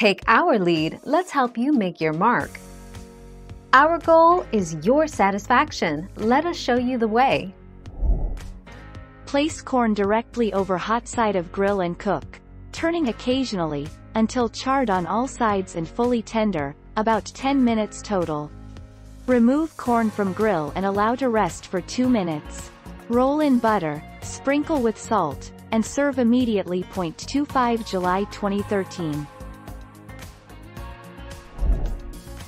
Take our lead, let's help you make your mark. Our goal is your satisfaction. Let us show you the way. Place corn directly over hot side of grill and cook, turning occasionally, until charred on all sides and fully tender, about 10 minutes total. Remove corn from grill and allow to rest for 2 minutes. Roll in butter, sprinkle with salt, and serve immediately. 25 July 2013.